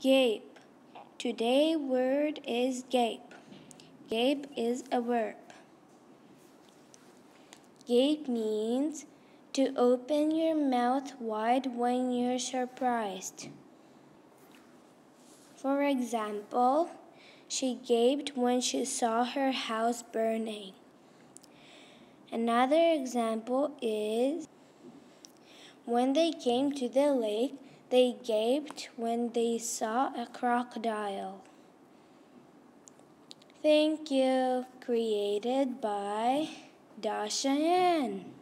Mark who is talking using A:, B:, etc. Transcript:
A: Gape. Today word is gape. Gape is a verb. Gape means to open your mouth wide when you're surprised. For example, she gaped when she saw her house burning. Another example is when they came to the lake, they gaped when they saw a crocodile. Thank you. Created by Dasha.